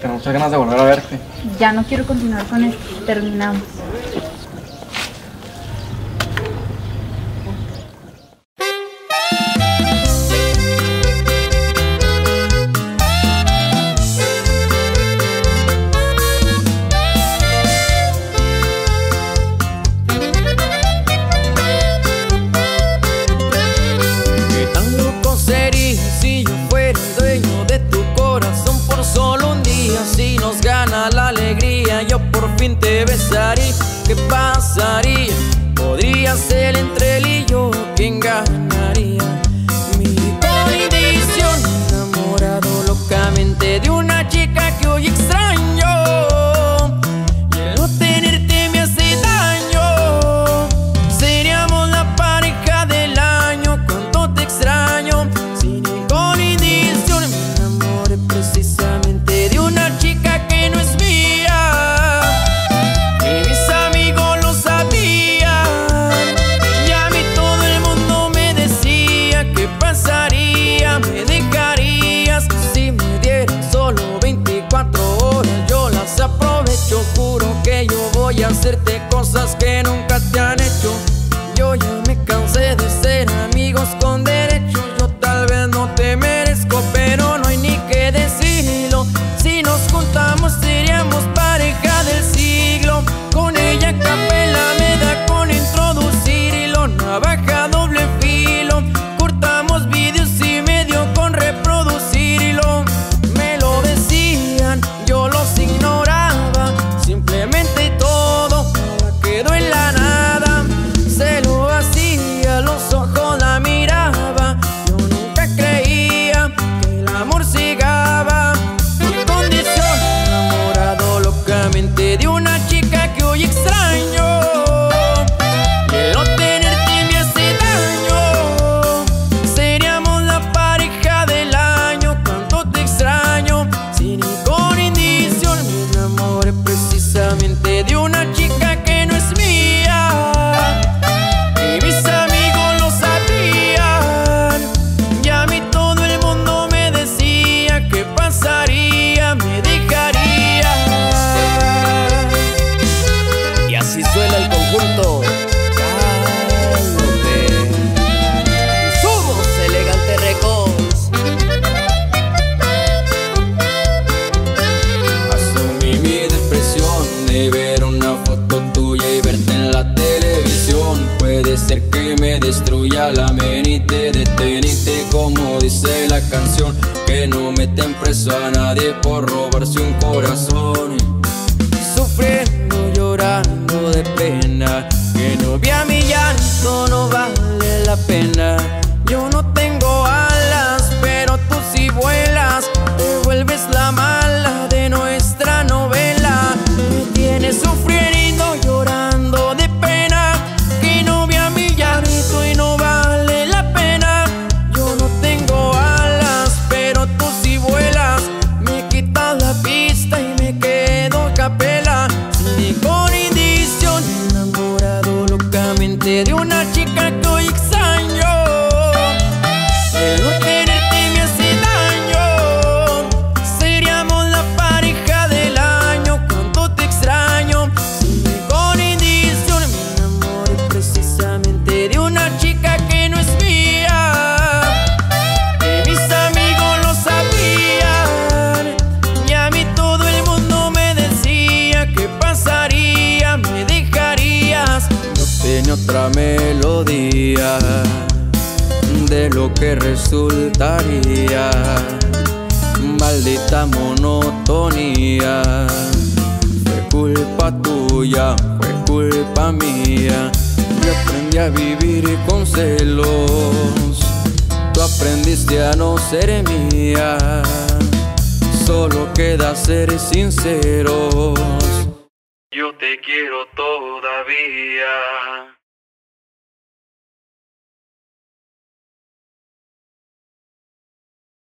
Tengo muchas ganas de volver a verte. Ya no quiero continuar con esto. Terminamos. besaría, ¿qué pasaría? Podría ser entre él y yo quien ganaría. Mi polidición, enamorado locamente de una chica que hoy extraña. yo voy a hacerte cosas que nunca te han a la mente, deteniste como dice la canción, que no meten preso a nadie por robarse un corazón. Sufriendo, llorando de pena, que no vea mi llanto, no vale la pena. melodía de lo que resultaría. Maldita monotonía, fue culpa tuya, fue culpa mía. Yo aprendí a vivir con celos, tú aprendiste a no ser mía. Solo queda ser sinceros. Yo te quiero todavía.